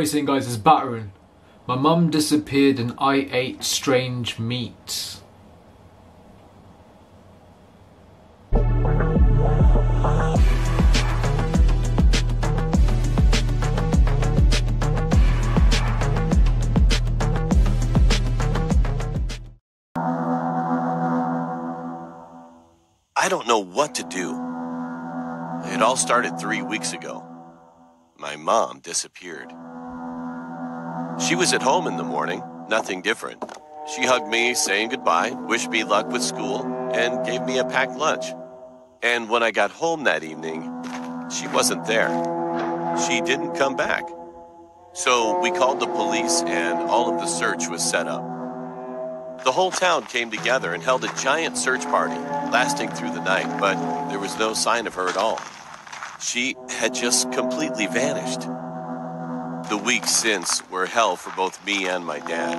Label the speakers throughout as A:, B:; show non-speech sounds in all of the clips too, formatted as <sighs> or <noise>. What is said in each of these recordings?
A: you're saying, guys, is Batarun. My mum disappeared and I ate strange meat.
B: I don't know what to do. It all started three weeks ago. My mom disappeared. She was at home in the morning, nothing different. She hugged me, saying goodbye, wished me luck with school, and gave me a packed lunch. And when I got home that evening, she wasn't there. She didn't come back. So we called the police, and all of the search was set up. The whole town came together and held a giant search party, lasting through the night, but there was no sign of her at all. She had just completely vanished. The weeks since were hell for both me and my dad.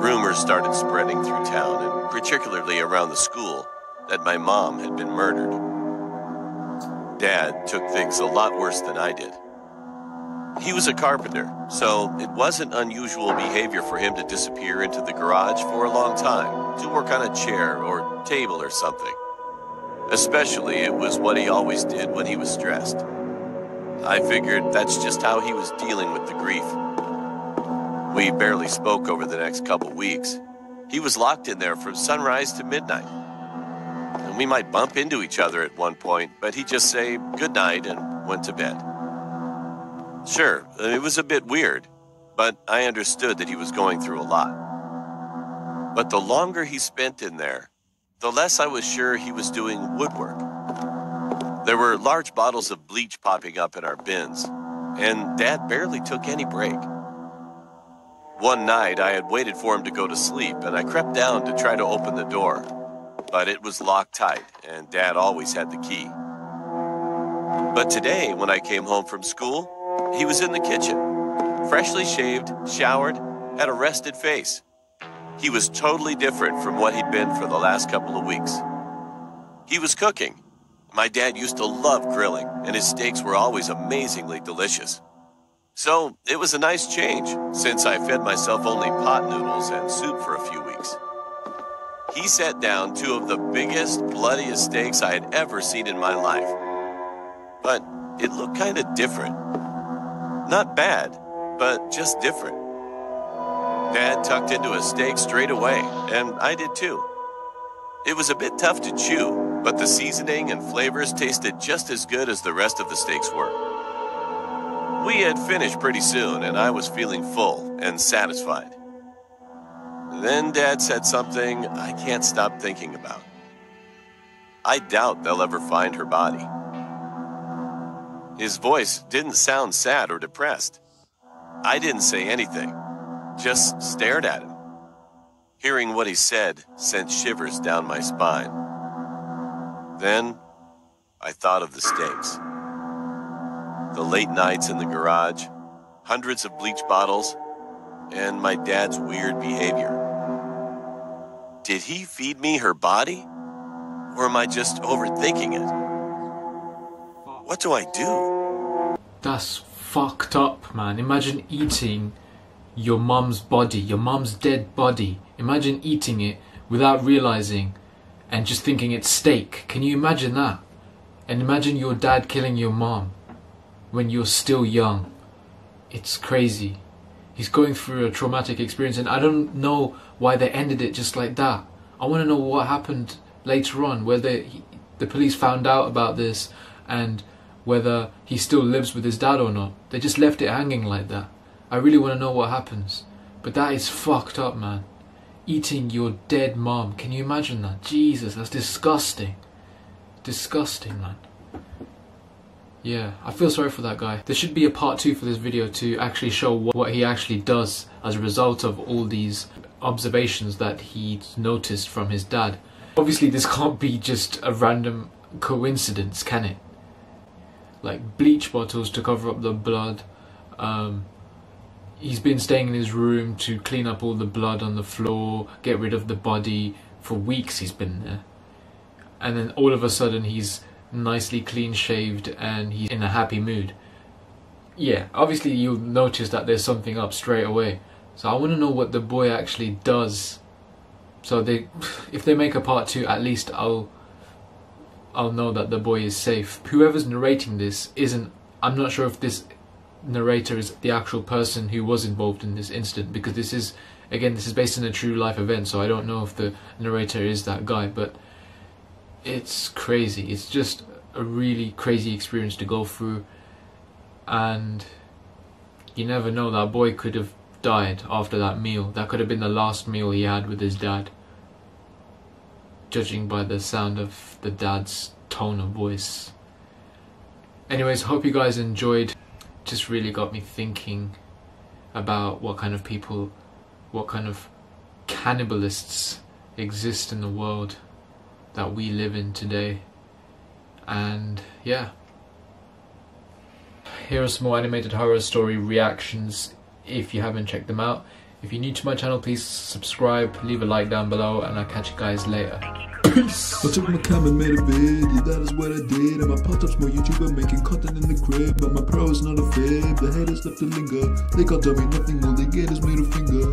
B: Rumors started spreading through town, and particularly around the school, that my mom had been murdered. Dad took things a lot worse than I did. He was a carpenter, so it wasn't unusual behavior for him to disappear into the garage for a long time to work on a chair or table or something. Especially, it was what he always did when he was stressed. I figured that's just how he was dealing with the grief. We barely spoke over the next couple weeks. He was locked in there from sunrise to midnight. And we might bump into each other at one point, but he'd just say good night and went to bed. Sure, it was a bit weird, but I understood that he was going through a lot. But the longer he spent in there, the less I was sure he was doing woodwork. There were large bottles of bleach popping up in our bins, and Dad barely took any break. One night, I had waited for him to go to sleep, and I crept down to try to open the door, but it was locked tight, and Dad always had the key. But today, when I came home from school, he was in the kitchen, freshly shaved, showered, had a rested face. He was totally different from what he'd been for the last couple of weeks. He was cooking. My dad used to love grilling, and his steaks were always amazingly delicious. So it was a nice change, since I fed myself only pot noodles and soup for a few weeks. He set down two of the biggest, bloodiest steaks I had ever seen in my life. But it looked kind of different. Not bad, but just different. Dad tucked into a steak straight away, and I did too. It was a bit tough to chew, but the seasoning and flavors tasted just as good as the rest of the steaks were. We had finished pretty soon, and I was feeling full and satisfied. Then Dad said something I can't stop thinking about. I doubt they'll ever find her body. His voice didn't sound sad or depressed. I didn't say anything, just stared at him. Hearing what he said sent shivers down my spine. Then I thought of the steaks. The late nights in the garage, hundreds of bleach bottles, and my dad's weird behavior. Did he feed me her body? Or am I just overthinking it? What do I do?
A: That's fucked up, man. Imagine eating your mum's body, your mum's dead body. Imagine eating it without realizing and just thinking it's steak. Can you imagine that? And imagine your dad killing your mom when you're still young. It's crazy. He's going through a traumatic experience, and I don't know why they ended it just like that. I want to know what happened later on, whether he, the police found out about this and whether he still lives with his dad or not. They just left it hanging like that. I really want to know what happens. But that is fucked up, man. Eating your dead mom. Can you imagine that? Jesus, that's disgusting. Disgusting, man. Yeah, I feel sorry for that guy. There should be a part two for this video to actually show what he actually does as a result of all these observations that he's noticed from his dad. Obviously, this can't be just a random coincidence, can it? Like bleach bottles to cover up the blood. Um, he's been staying in his room to clean up all the blood on the floor, get rid of the body. For weeks he's been there. And then all of a sudden he's nicely clean shaved and he's in a happy mood. yeah, obviously you'll notice that there's something up straight away. So I want to know what the boy actually does. So they, <sighs> if they make a part two, at least I'll, I'll know that the boy is safe. Whoever's narrating this isn't. I'm not sure if this narrator is the actual person who was involved in this incident because this is, again, this is based on a true life event. So I don't know if the narrator is that guy, but it's crazy. It's just a really crazy experience to go through, and you never know. That boy could have died after that meal. That could have been the last meal he had with his dad. Judging by the sound of the dad's tone of voice. Anyways, hope you guys enjoyed. Just really got me thinking about what kind of people, what kind of cannibalists exist in the world that we live in today. And yeah. Here are some more animated horror story reactions if you haven't checked them out. If you're new to my channel, please subscribe, leave a like down below, and I'll catch you guys later. Peace!
C: I took my and made a vid, yeah, that is what I did. And my part-up's more YouTuber making content in the crib. But my pro is not a fib, the haters left to linger. They can't tell me nothing, all they get is middle finger.